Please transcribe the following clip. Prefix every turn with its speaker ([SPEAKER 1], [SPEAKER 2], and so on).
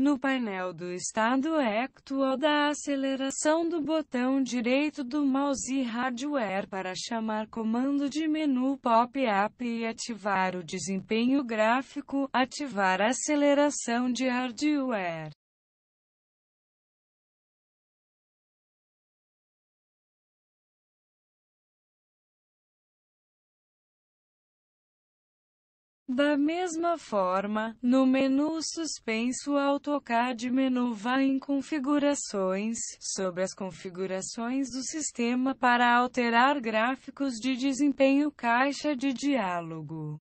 [SPEAKER 1] No painel do estado actual da aceleração do botão direito do mouse hardware para chamar comando de menu pop-up e ativar o desempenho gráfico, ativar aceleração de hardware. Da mesma forma, no menu suspenso AutoCAD menu vá em Configurações, sobre as configurações do sistema para alterar gráficos de desempenho caixa de diálogo.